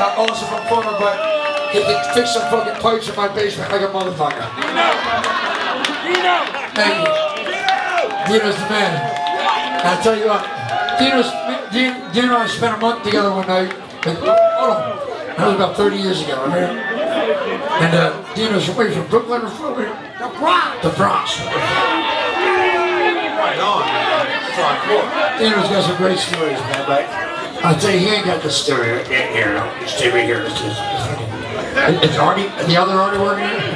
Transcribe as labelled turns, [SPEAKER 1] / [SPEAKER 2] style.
[SPEAKER 1] And it, not only is it an awesome performer, but he can fix some fucking pipes in my basement like a motherfucker. Dino! Dino! Thank you. Dino's the man. I tell you what, Dino's, Dino, Dino and I spent a month together one night. And, hold on. That was about 30 years ago, right? And uh, Dino's away from Brooklyn or from?
[SPEAKER 2] The Bronx.
[SPEAKER 1] The Bronx.
[SPEAKER 3] Right on.
[SPEAKER 1] Dino's got some great stories, man, but Uh, Tell you, he ain't got the story here. Stay right here. It's, it's, it's, Artie, the other Artie working here?